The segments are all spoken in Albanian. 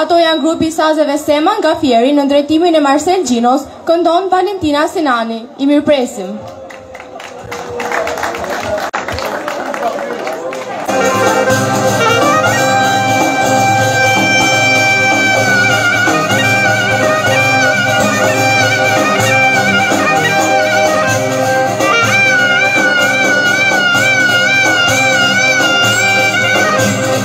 Ato janë grupi i sazeve Sema nga Fieri në drejtimin e Marsel Xhinos, këndon Valentina Sinani. I mirëpresim.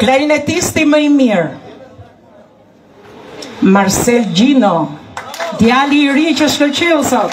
Klarinetisti më i mirë. Marsel Xhino, djali i ri që shkëlqeu sot.